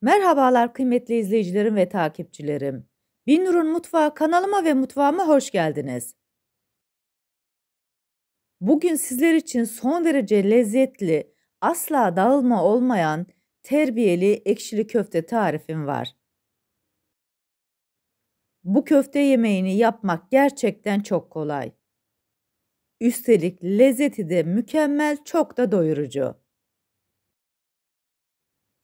Merhabalar kıymetli izleyicilerim ve takipçilerim. Binnur'un Mutfağı kanalıma ve mutfağıma hoş geldiniz. Bugün sizler için son derece lezzetli, asla dağılma olmayan terbiyeli ekşili köfte tarifim var. Bu köfte yemeğini yapmak gerçekten çok kolay. Üstelik lezzeti de mükemmel, çok da doyurucu.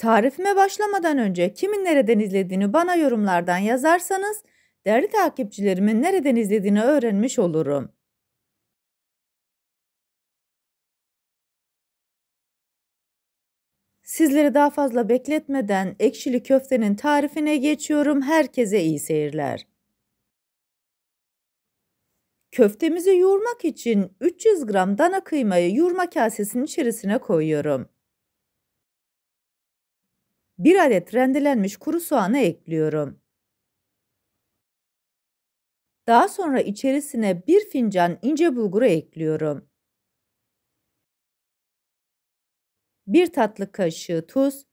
Tarifime başlamadan önce kimin nereden izlediğini bana yorumlardan yazarsanız değerli takipçilerimin nereden izlediğini öğrenmiş olurum. Sizleri daha fazla bekletmeden ekşili köftenin tarifine geçiyorum. Herkese iyi seyirler. Köftemizi yoğurmak için 300 gram dana kıymayı yoğurma kasesinin içerisine koyuyorum. 1 adet rendelenmiş kuru soğanı ekliyorum. Daha sonra içerisine 1 fincan ince bulguru ekliyorum. 1 tatlı kaşığı tuz,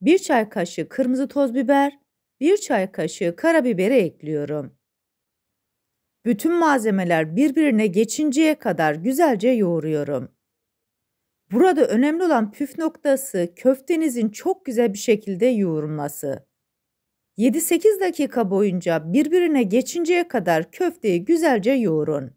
1 çay kaşığı kırmızı toz biber, 1 çay kaşığı karabiberi ekliyorum. Bütün malzemeler birbirine geçinceye kadar güzelce yoğuruyorum. Burada önemli olan püf noktası köftenizin çok güzel bir şekilde yoğurulması. 7-8 dakika boyunca birbirine geçinceye kadar köfteyi güzelce yoğurun.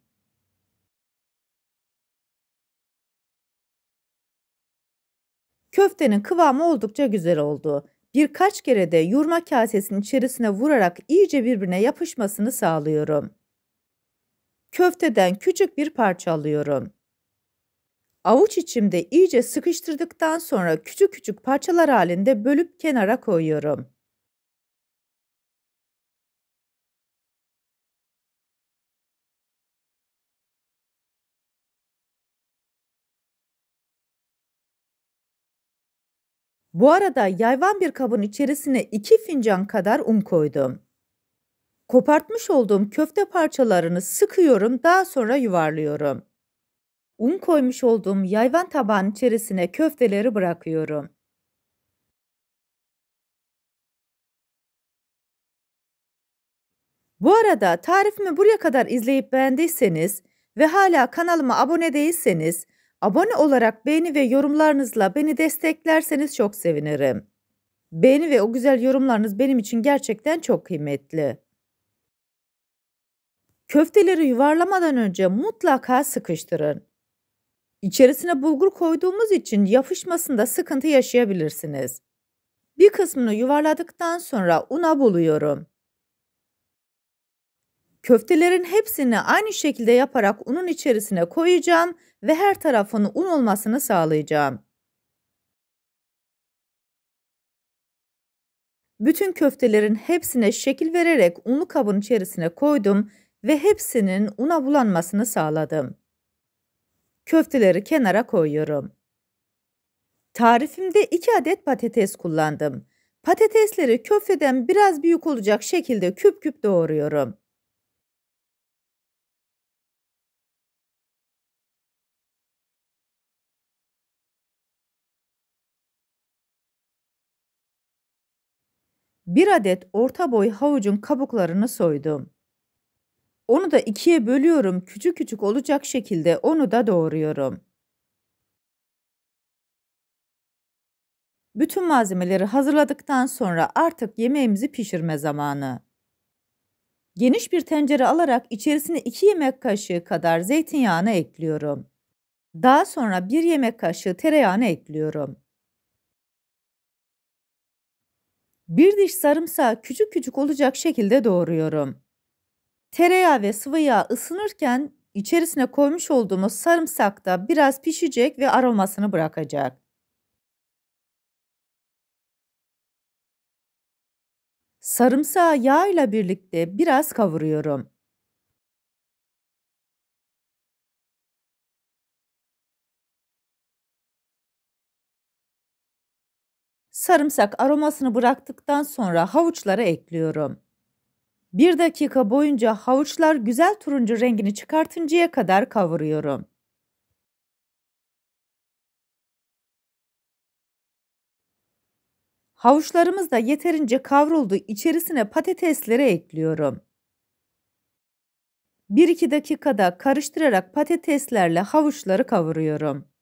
Köftenin kıvamı oldukça güzel oldu. Birkaç kere de yoğurma kasesinin içerisine vurarak iyice birbirine yapışmasını sağlıyorum. Köfteden küçük bir parça alıyorum. Avuç içimde iyice sıkıştırdıktan sonra küçük küçük parçalar halinde bölüp kenara koyuyorum. Bu arada yayvan bir kabın içerisine 2 fincan kadar un koydum. Kopartmış olduğum köfte parçalarını sıkıyorum, daha sonra yuvarlıyorum. Un koymuş olduğum yayvan tabağın içerisine köfteleri bırakıyorum. Bu arada tarifimi buraya kadar izleyip beğendiyseniz ve hala kanalıma abone değilseniz abone olarak beğeni ve yorumlarınızla beni desteklerseniz çok sevinirim. Beğeni ve o güzel yorumlarınız benim için gerçekten çok kıymetli. Köfteleri yuvarlamadan önce mutlaka sıkıştırın. İçerisine bulgur koyduğumuz için yapışmasında sıkıntı yaşayabilirsiniz. Bir kısmını yuvarladıktan sonra una buluyorum. Köftelerin hepsini aynı şekilde yaparak unun içerisine koyacağım ve her tarafını un olmasını sağlayacağım. Bütün köftelerin hepsine şekil vererek unlu kabın içerisine koydum ve hepsinin una bulanmasını sağladım. Köfteleri kenara koyuyorum. Tarifimde 2 adet patates kullandım. Patatesleri köfteden biraz büyük olacak şekilde küp küp doğruyorum. Bir adet orta boy havucun kabuklarını soydum. Onu da ikiye bölüyorum. Küçük küçük olacak şekilde onu da doğruyorum. Bütün malzemeleri hazırladıktan sonra artık yemeğimizi pişirme zamanı. Geniş bir tencere alarak içerisine 2 yemek kaşığı kadar zeytinyağını ekliyorum. Daha sonra 1 yemek kaşığı tereyağını ekliyorum. Bir diş sarımsağı küçük küçük olacak şekilde doğruyorum. Tereyağı ve sıvı yağ ısınırken içerisine koymuş olduğumuz sarımsak da biraz pişecek ve aromasını bırakacak. Sarımsağı yağ ile birlikte biraz kavuruyorum. Sarımsak aromasını bıraktıktan sonra havuçları ekliyorum. Bir dakika boyunca havuçlar güzel turuncu rengini çıkartıncaya kadar kavuruyorum. Havuçlarımız da yeterince kavruldu. İçerisine patatesleri ekliyorum. 1-2 dakikada karıştırarak patateslerle havuçları kavuruyorum.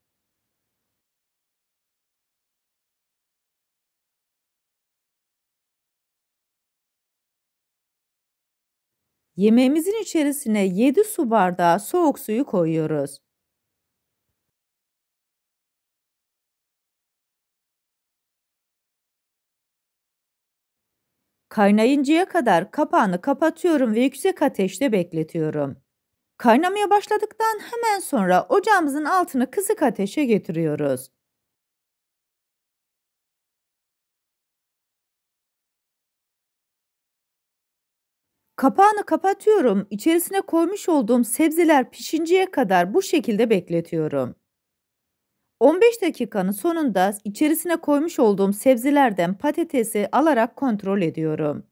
Yemeğimizin içerisine 7 su bardağı soğuk suyu koyuyoruz. Kaynayıncaya kadar kapağını kapatıyorum ve yüksek ateşte bekletiyorum. Kaynamaya başladıktan hemen sonra ocağımızın altını kısık ateşe getiriyoruz. Kapağını kapatıyorum. İçerisine koymuş olduğum sebzeler pişinceye kadar bu şekilde bekletiyorum. 15 dakikanın sonunda içerisine koymuş olduğum sebzelerden patatesi alarak kontrol ediyorum.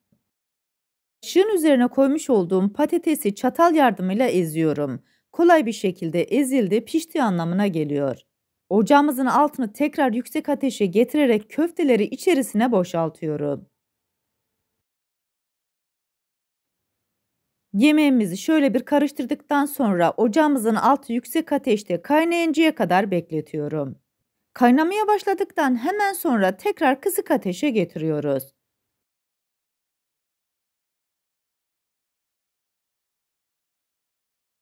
Kaşığın üzerine koymuş olduğum patatesi çatal yardımıyla eziyorum. Kolay bir şekilde ezildi, piştiği anlamına geliyor. Ocağımızın altını tekrar yüksek ateşe getirerek köfteleri içerisine boşaltıyorum. Yemeğimizi şöyle bir karıştırdıktan sonra ocağımızın altı yüksek ateşte kaynayıncaya kadar bekletiyorum. Kaynamaya başladıktan hemen sonra tekrar kısık ateşe getiriyoruz.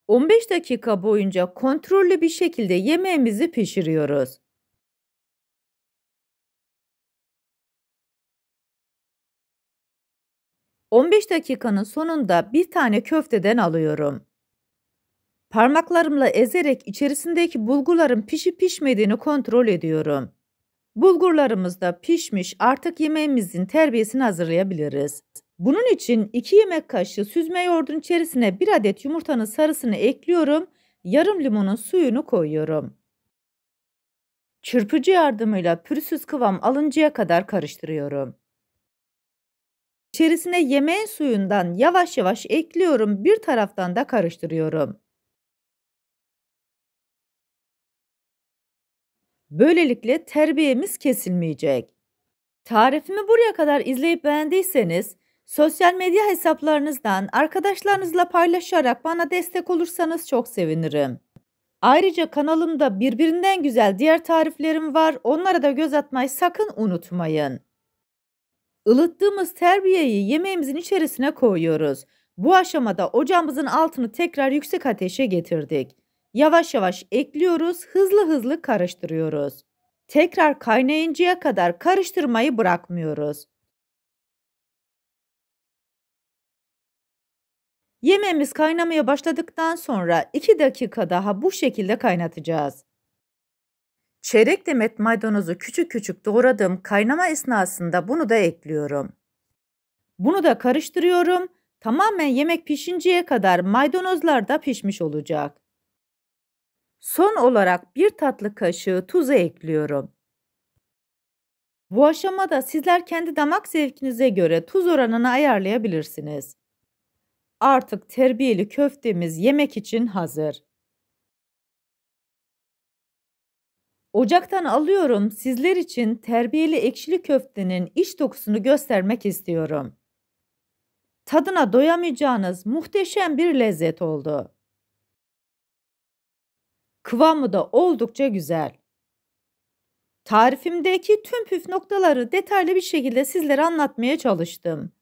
...15 dakika boyunca kontrollü bir şekilde yemeğimizi pişiriyoruz. 15 dakikanın sonunda bir tane köfteden alıyorum. Parmaklarımla ezerek içerisindeki bulgurların pişip pişmediğini kontrol ediyorum. Bulgurlarımız da pişmiş artık yemeğimizin terbiyesini hazırlayabiliriz. Bunun için 2 yemek kaşığı süzme yoğurdun içerisine 1 adet yumurtanın sarısını ekliyorum. Yarım limonun suyunu koyuyorum. Çırpıcı yardımıyla pürüzsüz kıvam alıncaya kadar karıştırıyorum. İçerisine yemeğin suyundan yavaş yavaş ekliyorum. Bir taraftan da karıştırıyorum. Böylelikle terbiyemiz kesilmeyecek. Tarifimi buraya kadar izleyip beğendiyseniz sosyal medya hesaplarınızdan arkadaşlarınızla paylaşarak bana destek olursanız çok sevinirim. Ayrıca kanalımda birbirinden güzel diğer tariflerim var. Onlara da göz atmayı sakın unutmayın. Ilıttığımız terbiyeyi yemeğimizin içerisine koyuyoruz. Bu aşamada ocağımızın altını tekrar yüksek ateşe getirdik. Yavaş yavaş ekliyoruz, hızlı hızlı karıştırıyoruz. Tekrar kaynayıncaya kadar karıştırmayı bırakmıyoruz. Yemeğimiz kaynamaya başladıktan sonra 2 dakika daha bu şekilde kaynatacağız. Çeyrek demet maydanozu küçük küçük doğradığım kaynama esnasında bunu da ekliyorum. Bunu da karıştırıyorum. Tamamen yemek pişinceye kadar maydanozlar da pişmiş olacak. Son olarak bir tatlı kaşığı tuzu ekliyorum. Bu aşamada sizler kendi damak zevkinize göre tuz oranını ayarlayabilirsiniz. Artık terbiyeli köftemiz yemek için hazır. Ocaktan alıyorum sizler için terbiyeli ekşili köftenin iç dokusunu göstermek istiyorum. Tadına doyamayacağınız muhteşem bir lezzet oldu. Kıvamı da oldukça güzel. Tarifimdeki tüm püf noktaları detaylı bir şekilde sizlere anlatmaya çalıştım.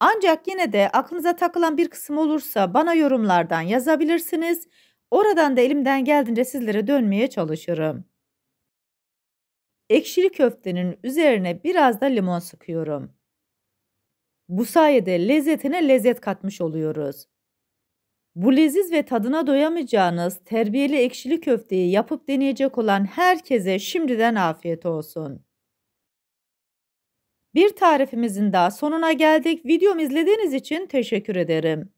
Ancak yine de aklınıza takılan bir kısım olursa bana yorumlardan yazabilirsiniz. Oradan da elimden geldiğince sizlere dönmeye çalışırım. Ekşili köftenin üzerine biraz da limon sıkıyorum. Bu sayede lezzetine lezzet katmış oluyoruz. Bu leziz ve tadına doyamayacağınız terbiyeli ekşili köfteyi yapıp deneyecek olan herkese şimdiden afiyet olsun. Bir tarifimizin daha sonuna geldik. Videomu izlediğiniz için teşekkür ederim.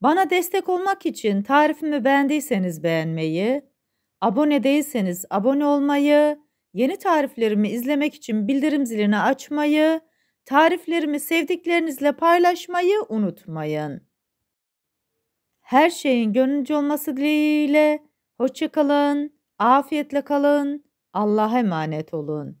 Bana destek olmak için tarifimi beğendiyseniz beğenmeyi, abone değilseniz abone olmayı, Yeni tariflerimi izlemek için bildirim zilini açmayı, tariflerimi sevdiklerinizle paylaşmayı unutmayın. Her şeyin gönlünce olması dileğiyle hoşçakalın, afiyetle kalın, Allah'a emanet olun.